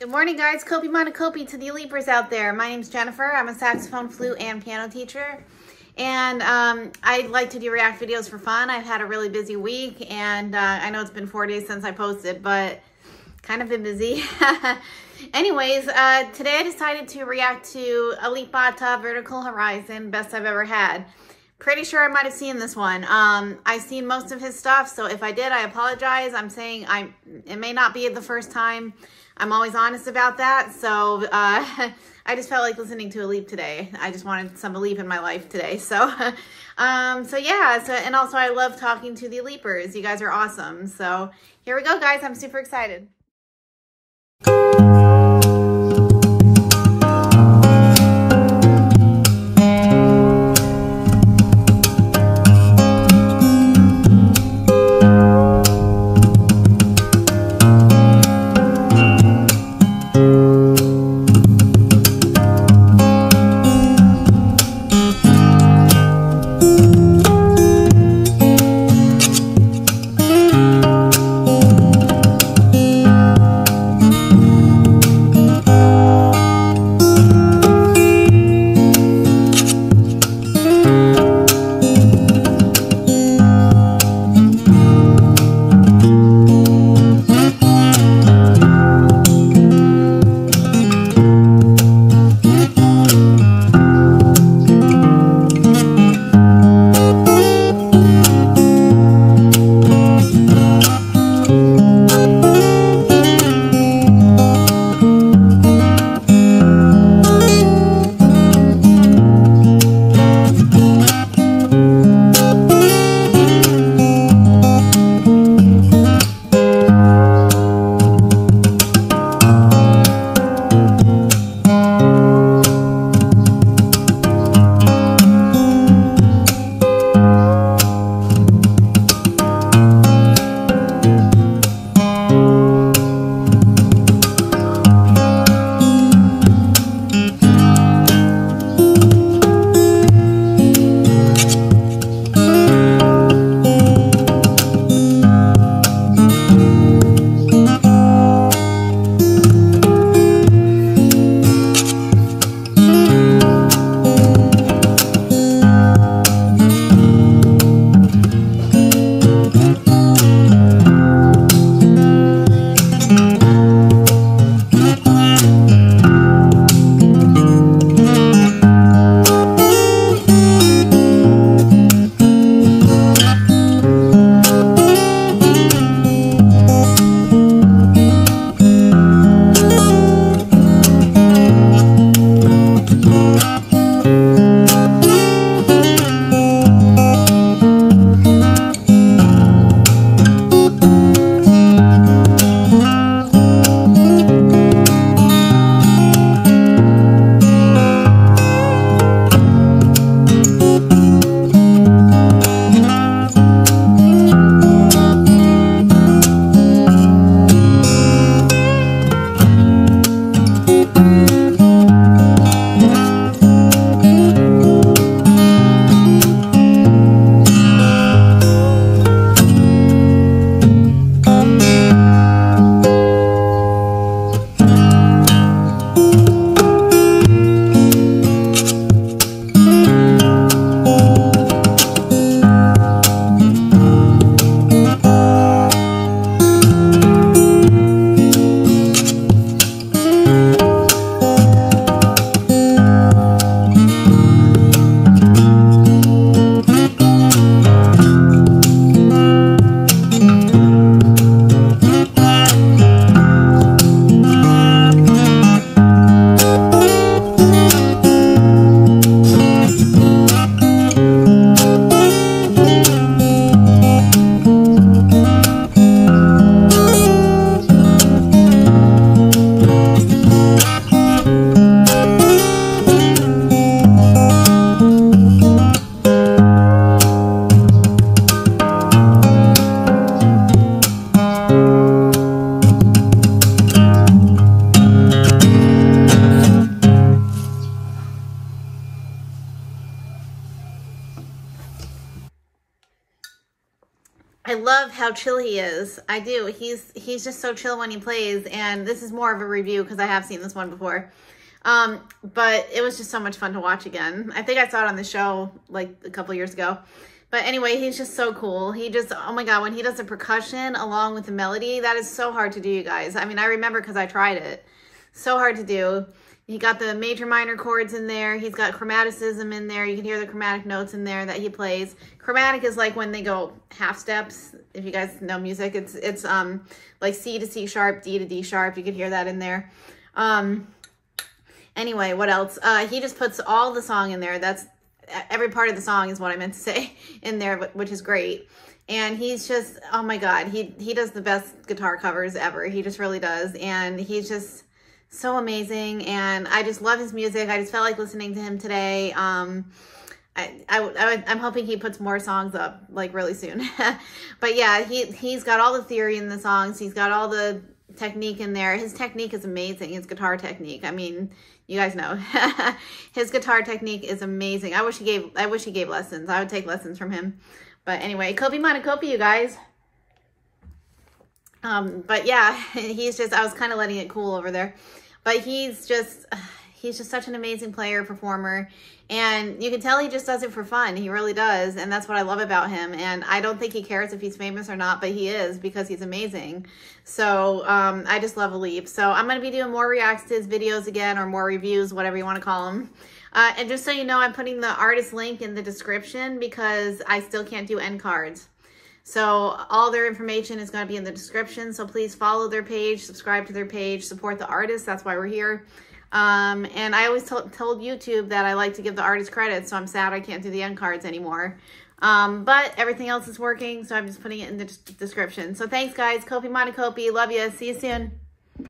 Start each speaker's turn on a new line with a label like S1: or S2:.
S1: Good morning, guys. Kopi Monokopi to the Alipers out there. My name's Jennifer. I'm a saxophone, flute, and piano teacher. And um, I like to do react videos for fun. I've had a really busy week, and uh, I know it's been four days since I posted, but kind of been busy. Anyways, uh, today I decided to react to Alip Ba Ta Vertical Horizon, best I've ever had. Pretty sure I might have seen this one. Um, I've seen most of his stuff, so if I did, I apologize. I'm saying I it may not be the first time. I'm always honest about that. So uh, I just felt like listening to Alip today. I just wanted some Alip in my life today. So, um, so yeah. So and also I love talking to the Alipers. You guys are awesome. So here we go, guys. I'm super excited. How chill he is. I do. He's he's just so chill when he plays. And this is more of a review because I have seen this one before. Um, but it was just so much fun to watch again. I think I saw it on the show like a couple years ago. But anyway, he's just so cool. He just, oh my God, when he does the percussion along with the melody, that is so hard to do, you guys. I mean, I remember because I tried it. So hard to do. He got the major minor chords in there. He's got chromaticism in there. You can hear the chromatic notes in there that he plays. Chromatic is like when they go half steps. If you guys know music, it's it's um like C to C sharp, D to D sharp. You can hear that in there. Um anyway, what else? Uh he just puts all the song in there. That's every part of the song is what I meant to say in there, which is great. And he's just, oh my God, he, he does the best guitar covers ever. He just really does. And he's just, so amazing and I just love his music. I just felt like listening to him today. Um, I, I, I'm hoping he puts more songs up like really soon. but yeah, he, he's got all the theory in the songs. He's got all the technique in there. His technique is amazing. His guitar technique. I mean, you guys know his guitar technique is amazing. I wish he gave, I wish he gave lessons. I would take lessons from him. But anyway, Kopi Monokopi, you guys. Um, but yeah, he's just, I was kind of letting it cool over there. But he's just, he's just such an amazing player, performer. And you can tell he just does it for fun. He really does. And that's what I love about him. And I don't think he cares if he's famous or not, but he is because he's amazing. So um, I just love Alip. So I'm going to be doing more reacts to his videos again or more reviews, whatever you want to call them. Uh, and just so you know, I'm putting the artist link in the description because I still can't do end cards. So all their information is going to be in the description. So please follow their page, subscribe to their page, support the artist. That's why we're here. Um, and I always told YouTube that I like to give the artist credit. So I'm sad I can't do the end cards anymore. Um, but everything else is working. So I'm just putting it in the description. So thanks guys. Kopi Monokopi. Love you. See you soon.